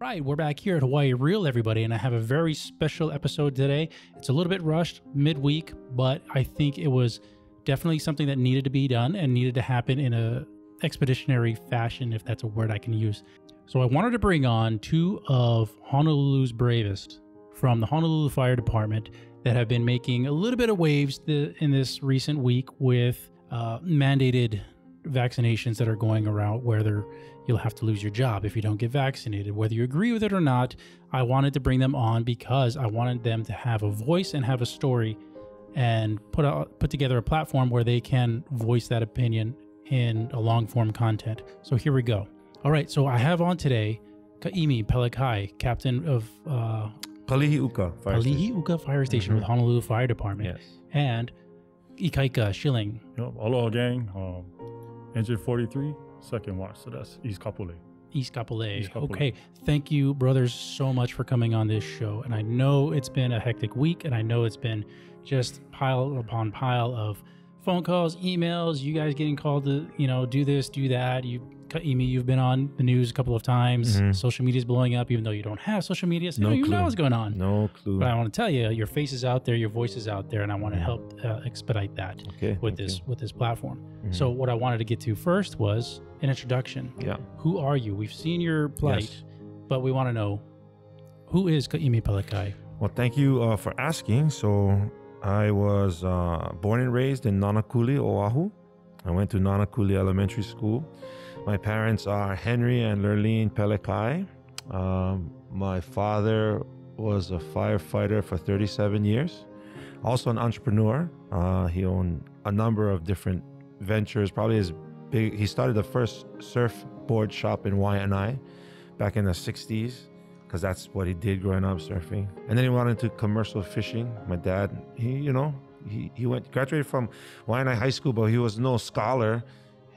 Right, we're back here at Hawaii Real, everybody, and I have a very special episode today. It's a little bit rushed midweek, but I think it was definitely something that needed to be done and needed to happen in a expeditionary fashion, if that's a word I can use. So I wanted to bring on two of Honolulu's bravest from the Honolulu Fire Department that have been making a little bit of waves in this recent week with uh, mandated vaccinations that are going around whether you'll have to lose your job if you don't get vaccinated. Whether you agree with it or not i wanted to bring them on because i wanted them to have a voice and have a story and put out, put together a platform where they can voice that opinion in a long form content. So here we go. All right so i have on today kaimi pelekai captain of uh, Kalihi Uka Fire Station. Kalihi Uka Fire Station with Honolulu Fire Department. Yes. and Ikaika Schilling Yep, aloha gang. Um, engine 43, second watch. So that's East Kapolei. East Kapolei. East Kapolei. Okay, thank you, brothers, so much for coming on this show. And I know it's been a hectic week, and I know it's been just pile upon pile of phone calls, emails, you guys getting called to, you know, do this, do that. You, Kaimi, you've been on the news a couple of times. Mhm. Social is blowing up, even though you don't have social media, so No you know clue. what's going on. No clue. But I want to tell you, your face is out there, your voice is out there, and I want to help uh, expedite that Okay. with thank this with this platform. Mhm. So what I wanted to get to first was an introduction. Yeah. Who are you? We've seen your plight, Yes. but we want to know who is Kaimi Pelekai? Well, thank you uh, for asking. So, I was uh, born and raised in Nanakuli, Oahu. I went to Nanakuli Elementary School. My parents are Henry and Lurleen Pelekai. Um, my father was a firefighter for 37 years, also an entrepreneur. Uh, he owned a number of different ventures. Probably his big. He started the first surfboard shop in Waianae back in the 60s because that's what he did growing up surfing. And then he went into commercial fishing. My dad, he, you know, he, he went graduated from Waianae High School, but he was no scholar.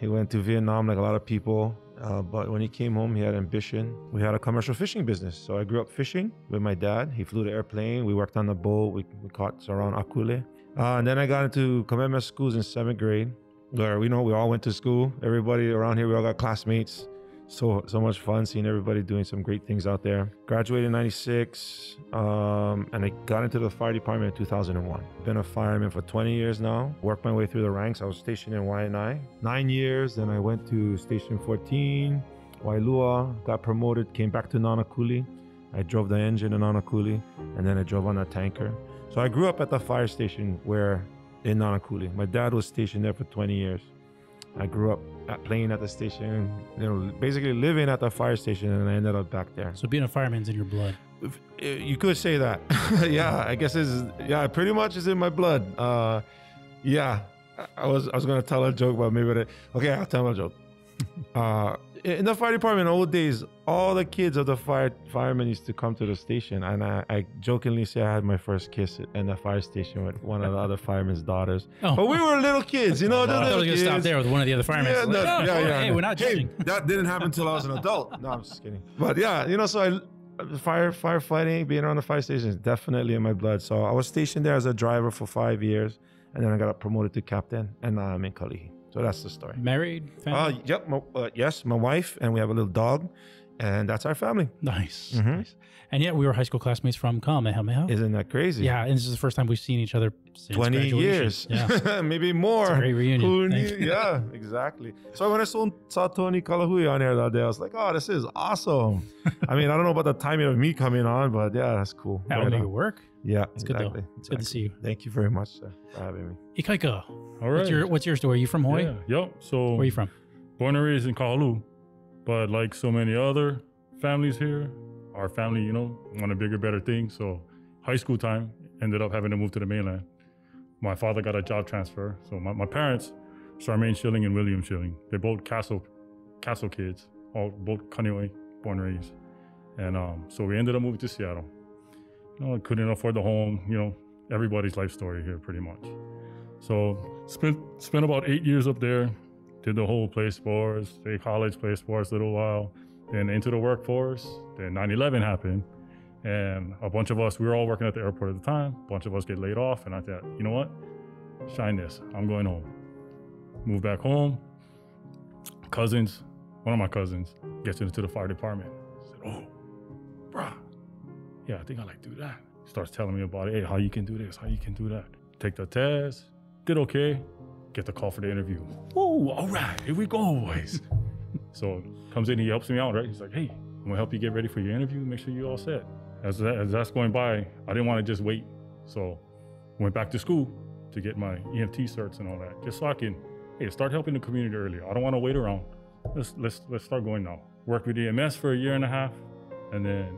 He went to Vietnam like a lot of people. Uh, but when he came home, he had ambition. We had a commercial fishing business. So I grew up fishing with my dad. He flew the airplane. We worked on the boat. We, we caught around Akule. Uh, and then I got into Kamehameha schools in seventh grade, where we know we all went to school. Everybody around here, we all got classmates so so much fun seeing everybody doing some great things out there. Graduated in '96, um, and I got into the fire department in 2001. Been a fireman for 20 years now. Worked my way through the ranks. I was stationed in Waianae nine years. Then I went to Station 14, Waialua. Got promoted. Came back to Nanakuli. I drove the engine in Nanakuli, and then I drove on a tanker. So I grew up at the fire station where in Nanakuli. My dad was stationed there for 20 years. I grew up playing at the station, you know, basically living at the fire station, and I ended up back there. So being a fireman's in your blood. Uh, you could say that. yeah, I guess it's yeah, pretty much is in my blood. Uh, yeah, I- was I was gonna tell a joke, but maybe that, okay, I'll tell a joke. Uh, in the fire department, old days, all the kids of the fire firemen used to come to the station, and I, I jokingly say I had my first kiss in the fire station with one of the other firemen's daughters. Oh. But we were little kids, you know. I was going to stop there with one of the other firemen. Yeah, Like, no, "Oh, yeah, yeah. Hey, we're not Hey, that didn't happen until I was an adult. No, I'm just kidding. But yeah, you know, so I fire firefighting, being around the fire station is definitely in my blood. So I was stationed there as a driver for five years, and then I got promoted to captain, and now I'm in Kalihi. So that's the story. Married? Uh, yep. My, uh, yes, my wife, and we have a little dog, and that's our family. nice, Mhm. nice. And yet we were high school classmates from Kamehameha. Isn't that crazy? Yeah, and this is the first time we've seen each other since 20 graduation. years, Yeah. maybe more. It's a great reunion. Who knew? Yeah, exactly. So when I saw, saw Tony Kalahui on there that day, I was like, oh, this is awesome. I mean, I don't know about the timing of me coming on, but yeah, that's cool. That'll Right make it work. Yeah, It's good though. It's good to see you. Thank you very much, sir, for having me. Ikaika, All right. what's your what's your story? Are you from Hawaii? Yeah. Yep. So Where are you from? born and raised in Kahaluu, but like so many other families here, our family, you know, wanted bigger, better things. So high school time ended up having to move to the mainland. My father got a job transfer. So my, my parents, Charmaine Schilling and William Schilling, they're both Castle Castle kids, all both Kaneohe, born and raised. And um, so we ended up moving to Seattle. You know, couldn't afford the home, you know, everybody's life story here pretty much. So spent spent about eight years up there, did the whole play sports, stay college, play sports a little while, then into the workforce. Then 9/11 happened, and a bunch of us we were all working at the airport at the time. A bunch of us get laid off, and I thought, you know what, shine this. I'm going home. Move back home. Cousins, one of my cousins gets into the fire department. I said, oh, bruh, yeah, I think I like do that. Starts telling me about it. Hey, how you can do this, how you can do that. Take the test, did okay. Get the call for the interview. Whoa, all right, here we go, boys. so comes in, he helps me out, right? He's like, hey, I'm gonna help you get ready for your interview. Make sure you're all set. As, that, as that's going by, I didn't want to just wait. So went back to school to get my EMT certs and all that, just so I can, hey, start helping the community earlier. I don't want to wait around. Let's let's let's start going now. Worked with EMS for a year and a half, and then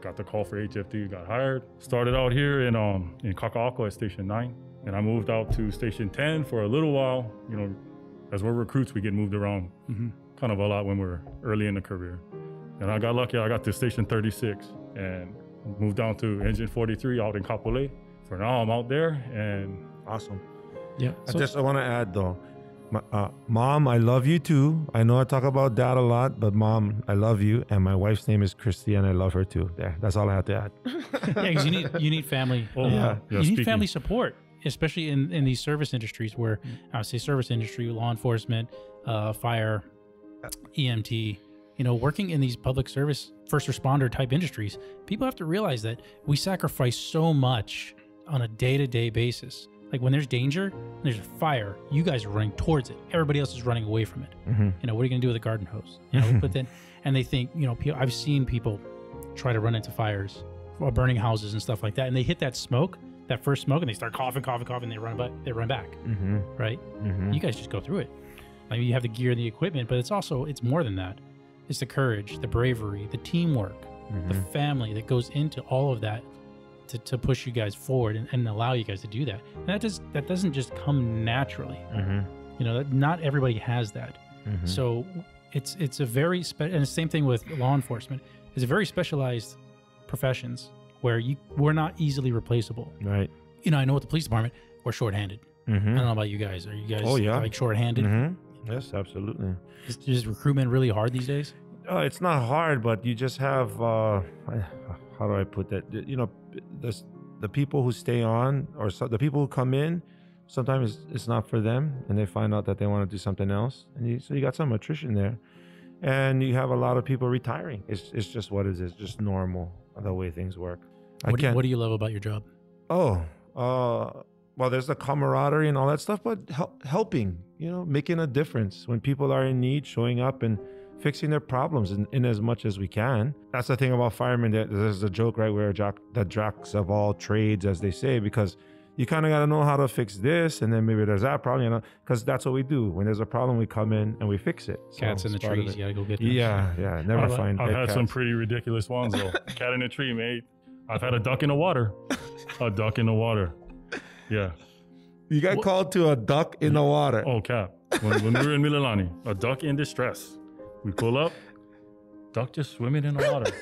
got the call for HFD. Got hired. Started out here in um in Kaka'ako at Station Nine, and I moved out to Station Ten for a little while. You know, as we're recruits, we get moved around hmm kind of a lot when we're early in the career. And I got lucky. I got to Station 36 and moved down to Engine 43 out in Kapolei. For now, I'm out there and Awesome. Yeah. I So- just I want to add though, my, uh, mom, I love you too. I know I talk about dad a lot, but mom, I love you, and my wife's name is Christy, and I love her too. There, that's all I have to add. yeah, because you need you need family. Oh, uh, yeah. Yeah, you need speaking- family support, especially in in these service industries where I would say service industry, law enforcement, uh, fire, EMT. You know, working in these public service, first responder type industries, people have to realize that we sacrifice so much on a day to day basis. Like when there's danger, there's a fire, you guys are running towards it. Everybody else is running away from it Mm-hmm. you know, what are you going to do with a garden hose? You know, but then, and they think, you know, I've seen people try to run into fires or burning houses and stuff like that, and they hit that smoke, that first smoke, and they start coughing, coughing, coughing. And they run back, they run back, Mm-hmm. right? Mm-hmm. You guys just go through it. I mean, you have the gear, the equipment, but it's also it's more than that. It's the courage, the bravery, the teamwork, the Mm-hmm. family that goes into all of that to, to push you guys forward and, and allow you guys to do that. And that does that doesn't just come naturally. Mm-hmm. You know, that not everybody has that. Mm-hmm. So it's it's a very spe- and the same thing with law enforcement. It's a very specialized professions where you we're not easily replaceable. right. You know, I know with the police department we're shorthanded. Mm-hmm. I don't know about you guys. Are you guys Oh, yeah. like shorthanded? Mm-hmm. Yes, absolutely. Is, is recruitment really hard these days? Uh, it's not hard, but you just have uh, how do I put that? You know, the the people who stay on or so, the people who come in, sometimes it's, it's not for them, and they find out that they want to do something else, and you, so you got some attrition there, and you have a lot of people retiring. It's it's just what it is. It's just normal the way things work. I What do, you, can't. what do you love about your job? Oh, uh, well, there's the camaraderie and all that stuff, but hel- helping, you know, making a difference when people are in need, showing up and fixing their problems in, in as much as we can. That's the thing about firemen. That there's a joke, right? Where jack, the jacks of all trades, as they say, because you kind of got to know how to fix this, and then maybe there's that problem, you know, because that's what we do. When there's a problem, we come in and we fix it. So Cats in the it's part of trees. it. You gotta go get them. Yeah, yeah. Never I've, find I've dead had some pretty ridiculous ones though. Cat in a tree, mate. I've had a duck in the water. A duck in the water. Yeah. You got What- called to a duck in the water. Oh, Cap. When, when we were in Mililani, a duck in distress. We pull up, duck just swimming in the water.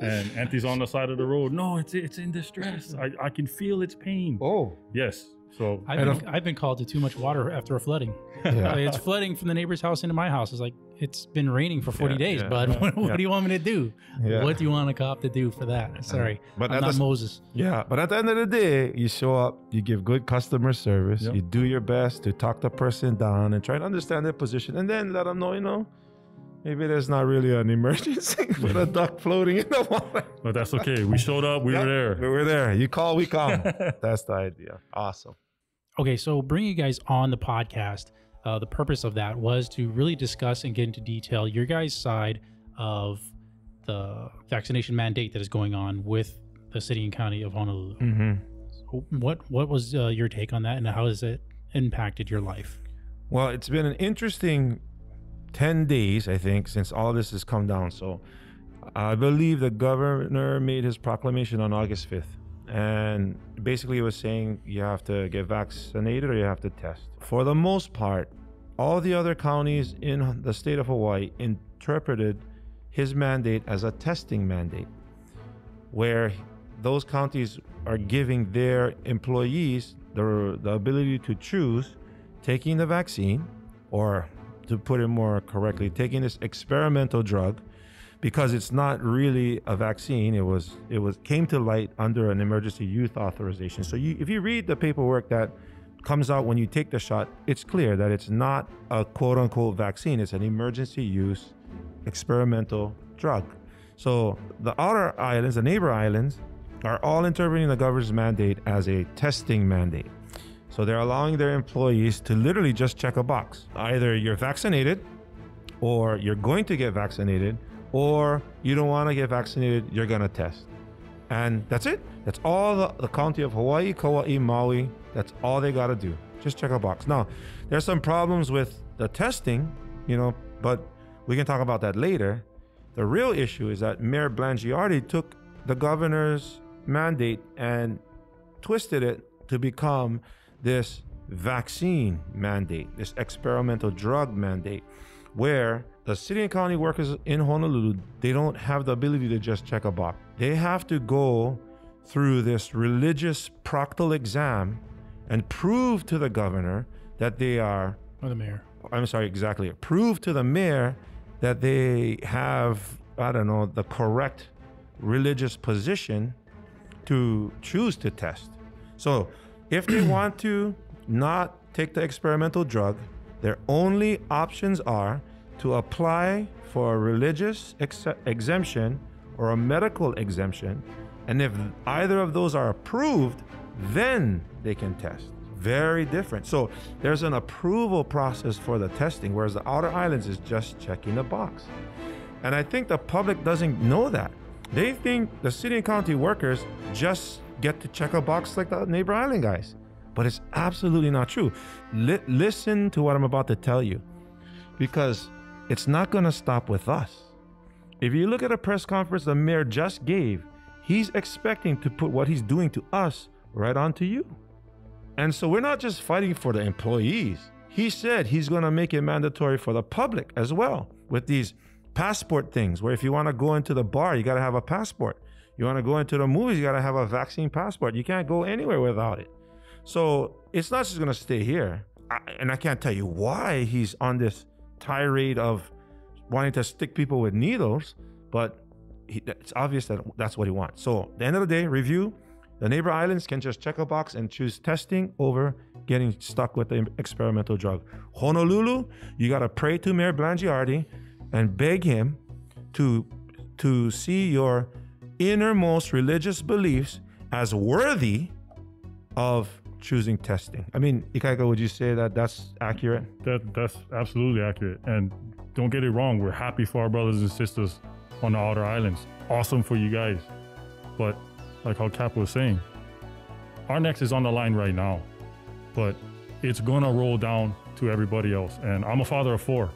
and Auntie's on the side of the road. No, it's it's in distress. I, I can feel its pain. oh. Yes. So I've been, I've been called to too much water after a flooding. Yeah. Like, it's flooding from the neighbor's house into my house. It's like it's been raining for 40 Yeah, days, yeah, bud. yeah, what, what do you want me to do? Yeah. What do you want a cop to do for that? Uh-huh. Sorry, But I'm not the- Moses. Yeah, but at the end of the day, you show up, you give good customer service, Yep. you do your best to talk the person down and try to understand their position, and then let them know, you know, maybe there's not really an emergency with a duck floating in the water. but that's okay. We showed up, we Yeah, were there. We were there. You call, we come. That's the idea. Awesome. Okay, so bringing you guys on the podcast, uh, the purpose of that was to really discuss and get into detail your guys' side of the vaccination mandate that is going on with the city and county of Honolulu. Mm-hmm. So What what was uh, your take on that, and how has it impacted your life? Well, it's been an interesting 10 days, I think, since all this has come down. So I believe the governor made his proclamation on August 5th. And basically, it was saying you have to get vaccinated or you have to test. For the most part, all the other counties in the state of Hawaii interpreted his mandate as a testing mandate, where those counties are giving their employees the, the ability to choose taking the vaccine, or to put it more correctly, taking this experimental drug, because it's not really a vaccine. It was it was came to light under an emergency youth authorization. So you, if you read the paperwork that comes out when you take the shot, it's clear that it's not a quote unquote vaccine. It's an emergency use experimental drug. So the outer islands, the neighbor islands, are all interpreting the governor's mandate as a testing mandate. So they're allowing their employees to literally just check a box. Either you're vaccinated, or you're going to get vaccinated, or you don't want to get vaccinated, you're going to test. And that's it. That's all the, the county of Hawaii, Kauai, Maui, that's all they got to do. Just check a box. Now, there's some problems with the testing, you know, but we can talk about that later. The real issue is that Mayor Blangiardi took the governor's mandate and twisted it to become this vaccine mandate, this experimental drug mandate, where the city and county workers in Honolulu, they don't have the ability to just check a box. They have to go through this religious proctal exam and prove to the governor that they are Or the mayor. I'm sorry, exactly. Prove to the mayor that they have, I don't know, the correct religious position to choose to test. So if they want to not take the experimental drug, their only options are to apply for a religious ex- exemption or a medical exemption. And if either of those are approved, then they can test. Very different. So there's an approval process for the testing, whereas the outer islands is just checking the box. And I think the public doesn't know that. They think the city and county workers just get to check a box like the neighbor island guys. But it's absolutely not true. Li- listen to what I'm about to tell you because it's not going to stop with us. If you look at a press conference the mayor just gave, he's expecting to put what he's doing to us right onto you. And so we're not just fighting for the employees. He said he's going to make it mandatory for the public as well with these passport things, where if you want to go into the bar, you got to have a passport. You want to go into the movies, you got to have a vaccine passport. You can't go anywhere without it. So it's not just going to stay here. I, and I can't tell you why he's on this tirade of wanting to stick people with needles, but he, it's obvious that that's what he wants. So the end of the day, review. The neighbor islands can just check a box and choose testing over getting stuck with the experimental drug. Honolulu, you got to pray to Mayor Blangiardi and beg him to to see your innermost religious beliefs as worthy of choosing testing. I mean, Ikaika, would you say that that's accurate? That that's absolutely accurate. And don't get it wrong, we're happy for our brothers and sisters on the outer islands. Awesome for you guys. But like how Cap was saying, our next is on the line right now. But it's gonna roll down to everybody else. And I'm a father of four,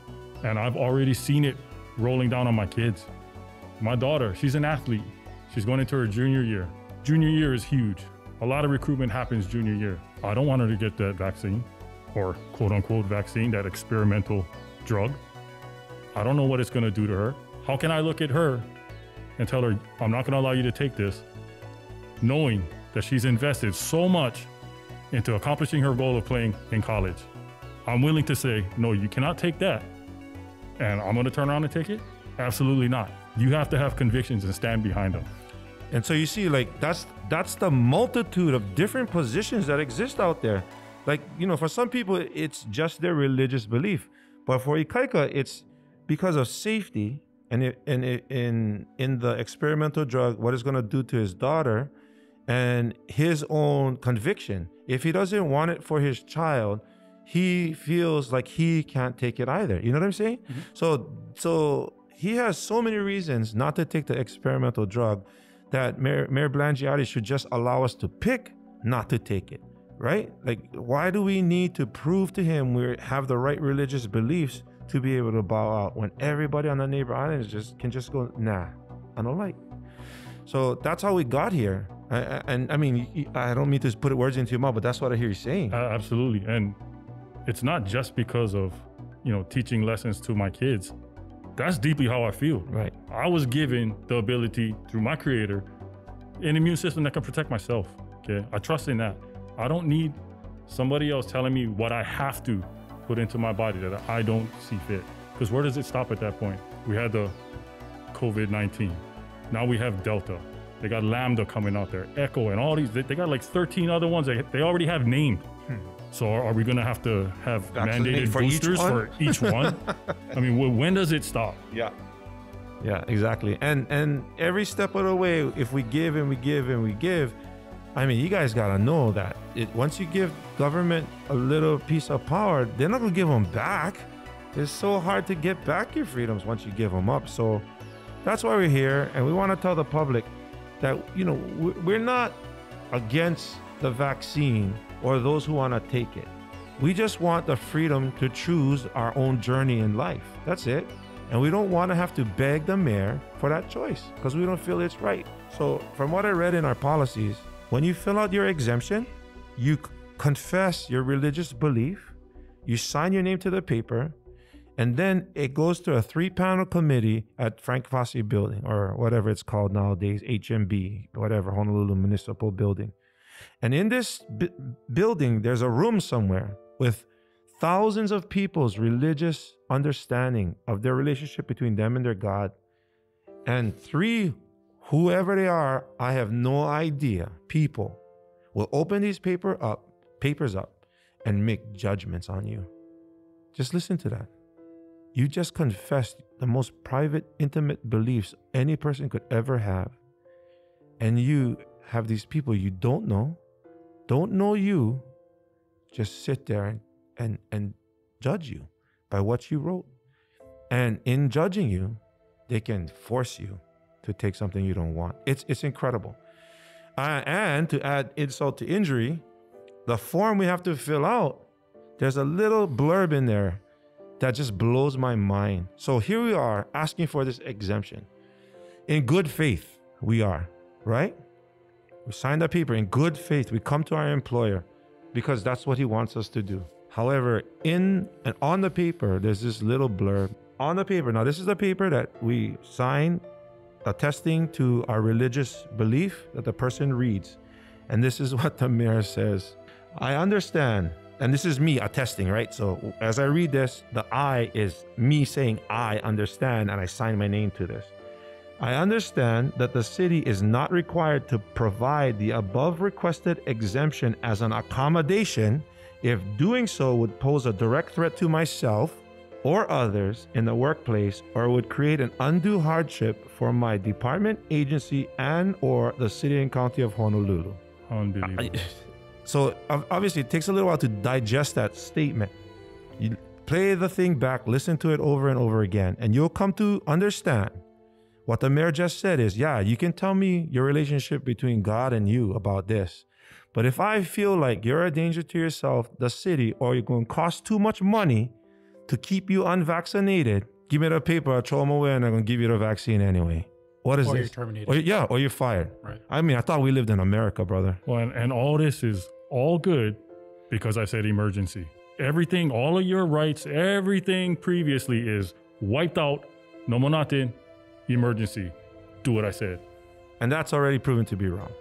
and I've already seen it rolling down on my kids. My daughter, she's an athlete. She's going into her junior year. Junior year is huge. A lot of recruitment happens junior year. I don't want her to get that vaccine or quote unquote vaccine, that experimental drug. I don't know what it's going to do to her. How can I look at her and tell her, I'm not going to allow you to take this, knowing that she's invested so much into accomplishing her goal of playing in college? I'm willing to say, no, you cannot take that. And I'm going to turn around and take it? Absolutely not. You have to have convictions and stand behind them. And so you see, like that's that's the multitude of different positions that exist out there. Like you know, for some people, it's just their religious belief, but for Ikaika, it's because of safety and it, and it, in in the experimental drug, what it's going to do to his daughter, and his own conviction. If he doesn't want it for his child, he feels like he can't take it either. You know what I'm saying? Mm-hmm. So so he has so many reasons not to take the experimental drug that Mayor, Mayor Blangiardi should just allow us to pick not to take it, right? Like, why do we need to prove to him we have the right religious beliefs to be able to bow out when everybody on the neighbor islands just can just go, nah, I don't like. So that's how we got here. I, I- and I mean, I don't mean to put words into your mouth, but that's what I hear you saying. A- absolutely. And it's not just because of, you know, teaching lessons to my kids. That's deeply how I feel. right. I was given the ability through my creator an immune system that can protect myself. Okay. I trust in that. I don't need somebody else telling me what I have to put into my body that I don't see fit. Because where does it stop at that point? We had the COVID 19. Now we have Delta. They got Lambda coming out there, Echo, and all these. They, they got like 13 other ones that they already have named. Hmm. So are, are we going to have to have Vaccinate mandated for each boosters one? for each one? I mean, wh- when does it stop? Yeah. Yeah, exactly. And and every step of the way, if we give and we give and we give, I mean, you guys gotta know that it, once you give government a little piece of power, they're not gonna give them back. It's so hard to get back your freedoms once you give them up. So that's why we're here, and we want to tell the public that you know we- we're not against the vaccine or those who want to take it. We just want the freedom to choose our own journey in life. That's it. And we don't want to have to beg the mayor for that choice because we don't feel it's right. So, from what I read in our policies, when you fill out your exemption, you confess your religious belief, you sign your name to the paper, and then it goes to a three panel committee at Frank Fasi Building or whatever it's called nowadays, HMB, whatever, Honolulu Municipal Building. And in this b- building, there's a room somewhere with thousands of people's religious understanding of their relationship between them and their God. And three, whoever they are, I have no idea, people will open these paper up, papers up and make judgments on you. Just listen to that. You just confessed the most private, intimate beliefs any person could ever have. And you have these people you don't know, don't know you, just sit there and, and, and judge you by what you wrote. And in judging you, they can force you to take something you don't want. It's, it's incredible. Uh, and to add insult to injury, the form we have to fill out, there's a little blurb in there that just blows my mind. So here we are asking for this exemption. In good faith, we are, right? We sign that paper in good faith. We come to our employer because that's what he wants us to do. However, in and on the paper, there's this little blurb on the paper. Now, this is the paper that we sign attesting to our religious belief that the person reads. And this is what the mayor says I understand. And this is me attesting, right? So as I read this, the I is me saying I understand and I sign my name to this. I understand that the city is not required to provide the above requested exemption as an accommodation if doing so would pose a direct threat to myself or others in the workplace or would create an undue hardship for my department, agency, and or the city and county of Honolulu. Unbelievable. So obviously, it takes a little while to digest that statement. You play the thing back, listen to it over and over again, and you'll come to understand what the mayor just said is, yeah, you can tell me your relationship between God and you about this. But if I feel like you're a danger to yourself, the city, or you're going to cost too much money to keep you unvaccinated, give me the paper, I'll throw them away, and I'm going to give you the vaccine anyway. What is Or you're this? terminated. Or, yeah, or you're fired. Right. I mean, I thought we lived in America, brother. Well, and, and all this is all good because I said emergency. Everything, all of your rights, everything previously is wiped out. No more nothing. Emergency. Do what I said. And that's already proven to be wrong.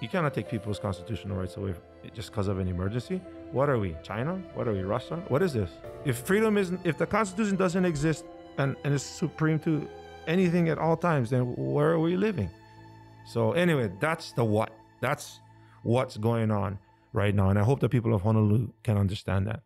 You cannot take people's constitutional rights away just because of an emergency. What are we? China? What are we? Russia? What is this? If freedom isn't, if the Constitution doesn't exist and, and is supreme to anything at all times, then where are we living? So, anyway, that's the what. That's what's going on right now. And I hope the people of Honolulu can understand that.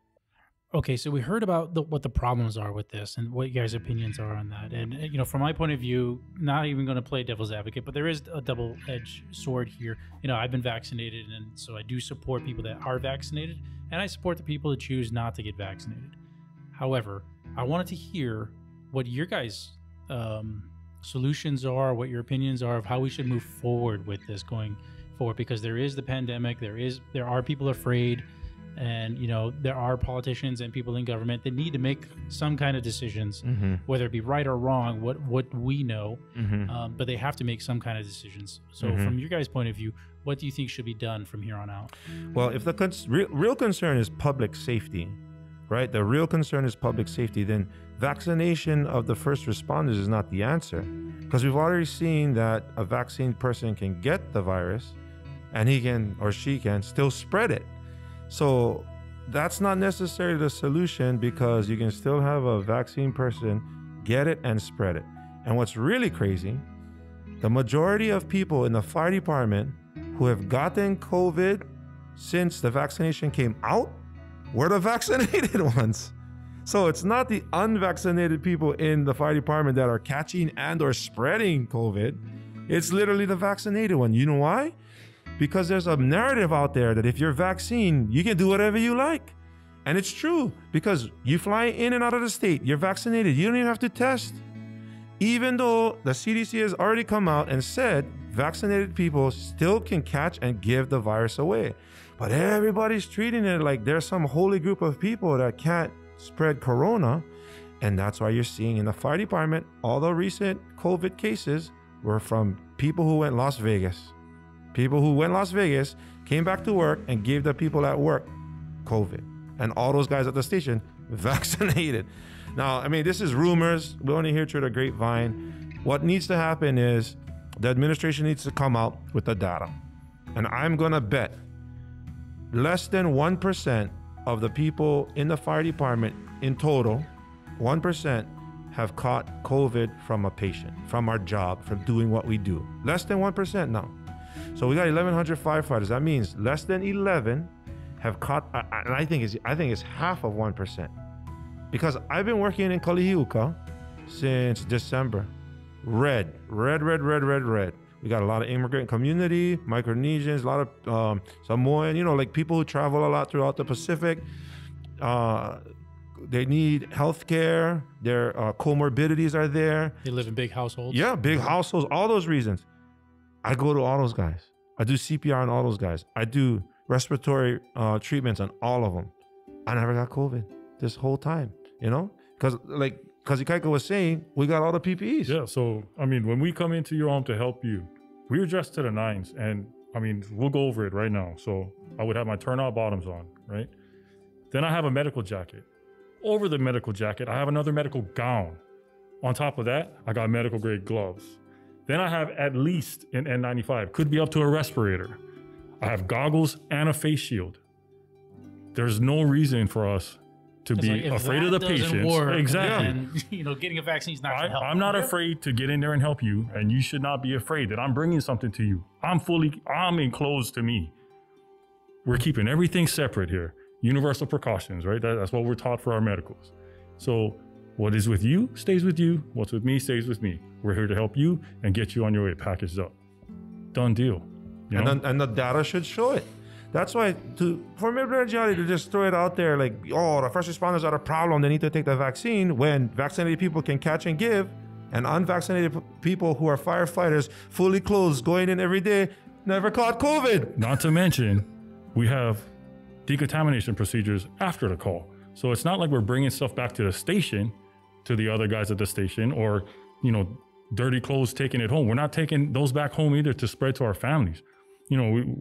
Okay, so we heard about the, what the problems are with this and what you guys' opinions are on that. And, you know, from my point of view, not even going to play devil's advocate, but there is a double edged sword here. You know, I've been vaccinated, and so I do support people that are vaccinated, and I support the people that choose not to get vaccinated. However, I wanted to hear what your guys' um, solutions are, what your opinions are of how we should move forward with this going forward, because there is the pandemic, there is there are people afraid and you know there are politicians and people in government that need to make some kind of decisions Mm-hmm. whether it be right or wrong what what we know Mm-hmm. um, but they have to make some kind of decisions so Mhm. from your guys point of view what do you think should be done from here on out Well, if the cons- real, real concern is public safety, right? The real concern is public safety, then vaccination of the first responders is not the answer. Because we've already seen that a vaccine person can get the virus and he can or she can still spread it. So that's not necessarily the solution because you can still have a vaccine person get it and spread it. And what's really crazy, the majority of people in the fire department who have gotten COVID since the vaccination came out were the vaccinated ones. So it's not the unvaccinated people in the fire department that are catching and or spreading COVID. It's literally the vaccinated one. You know why? Because there's a narrative out there that if you're vaccinated, you can do whatever you like. And it's true because you fly in and out of the state, you're vaccinated, you don't even have to test. Even though the CDC has already come out and said vaccinated people still can catch and give the virus away. But everybody's treating it like there's some holy group of people that can't spread corona. And that's why you're seeing in the fire department, all the recent COVID cases were from people who went Las Vegas. People who went Las Vegas, came back to work, and gave the people at work COVID. And all those guys at the station vaccinated. Now, I mean, this is rumors. We only hear through the grapevine. What needs to happen is the administration needs to come out with the data. And I'm going to bet less than 1% of the people in the fire department in total, 1% have caught COVID from a patient, from our job, from doing what we do. Less than 1% now. So we got 1,100 firefighters. That means less than 11 have caught, and I think it's, I think it's half of 1%. Because I've been working in Kalihiuka since December. Red, red, red, red, red, red. We got a lot of immigrant community, Micronesians, a lot of um, Samoan, you know, like people who travel a lot throughout the Pacific. Uh, they need health care. Their uh, comorbidities are there. They live in big households. Yeah, big households, all those reasons. I go to all those guys. I do CPR on all those guys. I do respiratory uh, treatments on all of them. I never got COVID this whole time, you know? Because, like, Kazikaika was saying, we got all the PPEs. Yeah. So, I mean, when we come into your home to help you, we're dressed to the nines. And I mean, we'll go over it right now. So, I would have my turnout bottoms on, right? Then I have a medical jacket. Over the medical jacket, I have another medical gown. On top of that, I got medical grade gloves. Then I have at least an N95, could be up to a respirator. I have goggles and a face shield. There's no reason for us to It's be like, afraid of the patients. work, exactly. then, you know, getting a vaccine is not going to help. I'm not afraid to get in there and help you, and you should not be afraid that I'm bringing something to you. I'm fully, I'm enclosed to me. We're keeping everything separate here. Universal precautions, right? That, that's what we're taught for our medicals. So, what is with you stays with you. What's with me stays with me. We're here to help you and get you on your way packaged up. Done deal. You and, know? then, and the data should show it. That's why to for Mibrajali to just throw it out there like, oh, the first responders are a problem. They need to take the vaccine when vaccinated people can catch and give, and unvaccinated p- people who are firefighters, fully clothed, going in every day, never caught COVID. Not to mention, we have decontamination procedures after the call. So it's not like we're bringing stuff back to the station, to the other guys at the station, or, you know, dirty clothes taking it home. We're not taking those back home either to spread to our families. You know, we,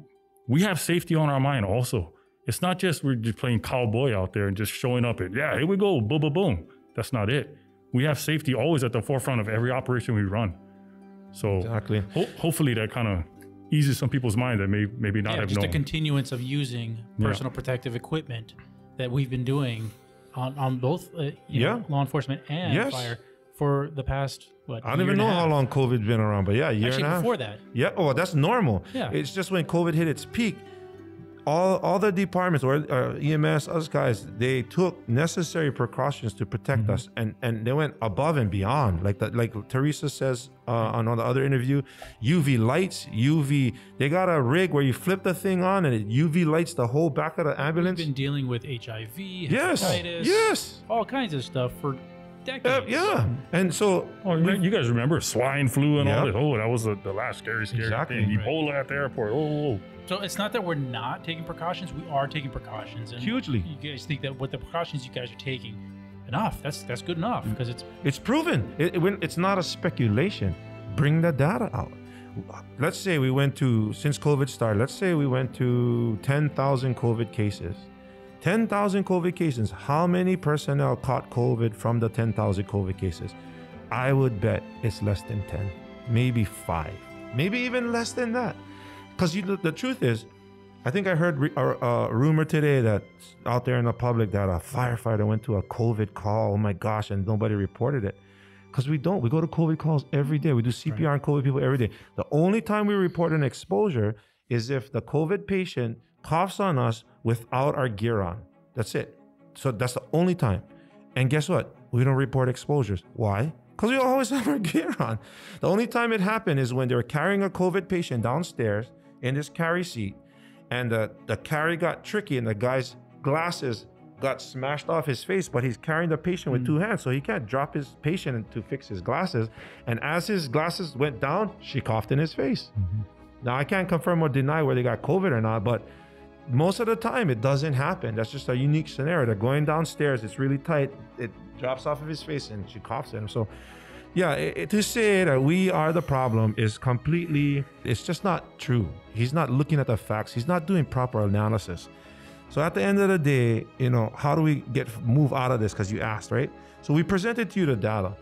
we have safety on our mind also. It's not just we're just playing cowboy out there and just showing up and, yeah, here we go, boom, boom, boom. That's not it. We have safety always at the forefront of every operation we run. So Exactly. ho- hopefully that kind of eases some people's mind that may maybe not yeah, have just known. a continuance of using Yeah. personal protective equipment that we've been doing on, on both uh, Yeah. know, law enforcement and Yes. fire for the past what I don't even know how long COVID's been around, but yeah, a year Actually, and a half. before that, Yeah, oh, that's normal. Yeah. It's just when COVID hit its peak, all all the departments or uh, EMS, us guys, they took necessary precautions to protect Mm-hmm. us, and and they went above and beyond. Like that, like Teresa says uh, on, on the other interview, UV lights, UV. They got a rig where you flip the thing on and it UV lights the whole back of the we've ambulance. been dealing with HIV, Yes, hepatitis, yes, all kinds of stuff for yeah, decades. yeah. And so Oh, you, you guys remember swine flu and all that? Oh, that was the, the last scary, scary Exactly. thing. Right. Ebola at the airport. Oh, oh, oh. So it's not that we're not taking precautions; we are taking precautions. And Hugely. You guys think that with the precautions you guys are taking, enough? That's that's good enough mm. because it's It's proven. It, it- when- it's not a speculation. Bring the data out. Let's say we went to, since COVID started, let's say we went to 10,000 COVID cases. 10,000 COVID cases. How many personnel caught COVID from the 10,000 COVID cases? I would bet it's less than 10, maybe five, maybe even less than that. Because you, the truth is, I think I heard re- a, a rumor today that out there in the public that a firefighter went to a COVID call. Oh my gosh, and nobody reported it. Because we don't. We go to COVID calls every day. We do CPR on COVID people every day. The only time we report an exposure is if the COVID patient coughs on us without our gear on. That's it. So that's the only time. And guess what? We don't report exposures. Why? Because we always have our gear on. The only time it happened is when they were carrying a COVID patient downstairs in his carry seat, and the, the carry got tricky, and the guy's glasses got smashed off his face, but he's carrying the patient with hmm. two hands, so he can't drop his patient to fix his glasses. And as his glasses went down, she coughed in his face. Mm-hmm. Now I can't confirm or deny whether they got COVID or not, but most of the time it doesn't happen. That's just a unique scenario. They're going downstairs, it's really tight, it drops off of his face and she coughs at him. So yeah, it, to say that we are the problem is completely it's just not true. He's not looking at the facts, he's not doing proper analysis. So at the end of the day, you know, how do we get move out of this? Because you asked, right? So we presented to you the data.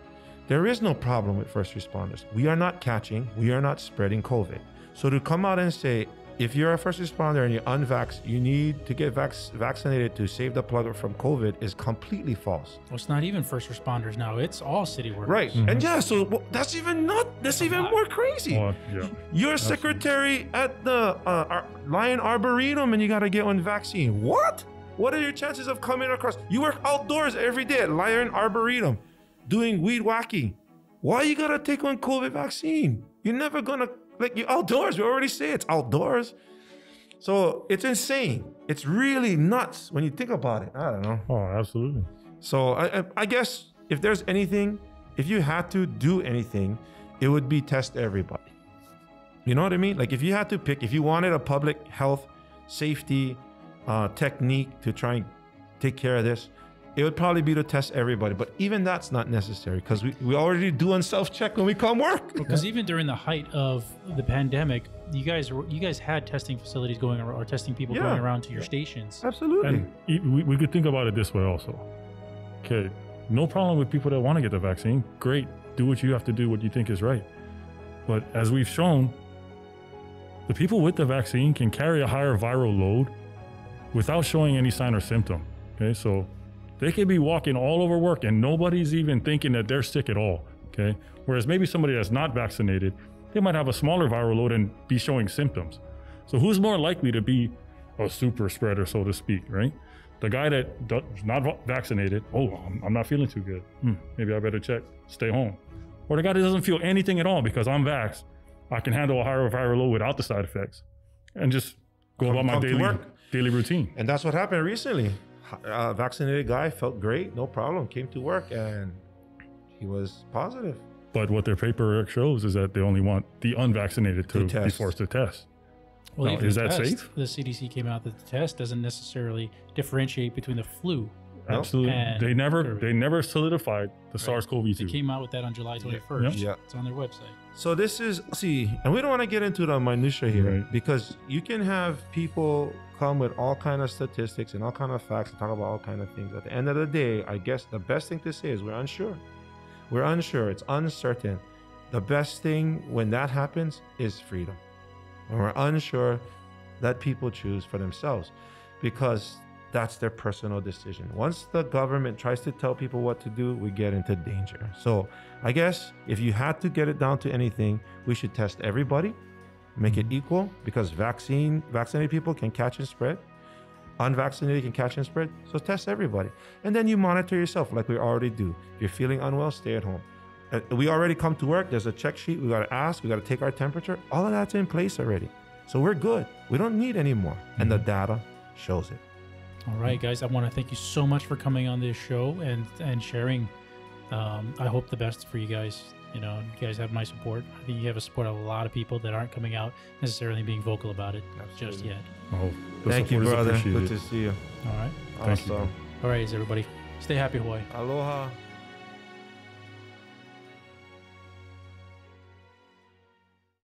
There is no problem with first responders. We are not catching, we are not spreading COVID. So to come out and say, if you're a first responder and you're unvaxxed, you need to get vac- vaccinated to save the plug from COVID is completely false. Well, it's not even first responders now. It's all city workers. Right. And yeah, so well, that's even not, that's even more crazy. Well, yeah. You're a secretary at the uh, Ar- Lyon Arboretum and you got to get one vaccine. What? What are your chances of coming across? You work outdoors every day at Lyon Arboretum doing weed whacking. Why you got to take one COVID vaccine? You're never going to, like, you're outdoors. We already say it's outdoors. So it's insane. It's really nuts when you think about it. I don't know. Oh, absolutely. So I, I, I guess if there's anything, if you had to do anything, it would be test everybody. You know what I mean? Like if you had to pick, if you wanted a public health safety uh, technique to try and take care of this, it would probably be to test everybody. But even that's not necessary because we, we already do on self check when we come work. Because even during the height of the pandemic, you guys were, you guys had testing facilities going around or testing people Yeah. going around to your stations. Absolutely. And e- we, we could think about it this way also. Okay, no problem with people that want to get the vaccine. Great, do what you have to do, what you think is right. But as we've shown, the people with the vaccine can carry a higher viral load without showing any sign or symptom. Okay, so they could be walking all over work and nobody's even thinking that they're sick at all. Okay, whereas maybe somebody that's not vaccinated, they might have a smaller viral load and be showing symptoms. So who's more likely to be a super spreader, so to speak, right? The guy that does not vaccinated, oh, I'm, not feeling too good. Hmm, maybe I better check, stay home. Or the guy that doesn't feel anything at all because I'm vaxxed, I can handle a higher viral load without the side effects and just go Come- about my daily daily routine. And that's what happened recently. A uh, vaccinated guy felt great, no problem, came to work and he was positive. But what their paperwork shows is that they only want the unvaccinated to, To be forced to test. Well, Now, is that test, safe? The CDC came out that the test doesn't necessarily differentiate between the flu. No. Absolutely, And they never COVID. they never solidified the Right. SARS-CoV-2. They came out with that on July 21st. Yeah. It's on their website. So this is see, and we don't want to get into the minutia here Right. because you can have people come with all kind of statistics and all kind of facts and talk about all kind of things. At the end of the day, I guess the best thing to say is we're unsure. We're unsure. It's uncertain. The best thing when that happens is freedom. When we're unsure, let people choose for themselves because that's their personal decision. Once the government tries to tell people what to do, we get into danger. So I guess if you had to get it down to anything, we should test everybody, make it equal because vaccine vaccinated people can catch and spread. Unvaccinated can catch and spread. So test everybody. And then you monitor yourself like we already do. If you're feeling unwell, stay at home. Uh, We already come to work. There's a check sheet. We got to ask. We got to take our temperature. All of that's in place already. So we're good. We don't need any more. And the data shows it. All right, guys. I want to thank you so much for coming on this show and and sharing. Um, I hope the best for you guys. You know, you guys have my support. I think you have a support of a lot of people that aren't coming out necessarily being vocal about it just yet. Oh, Thank you, brother. Good to see you. All right. Thank you. Awesome. All right, everybody. Stay happy, Hawaii. Aloha.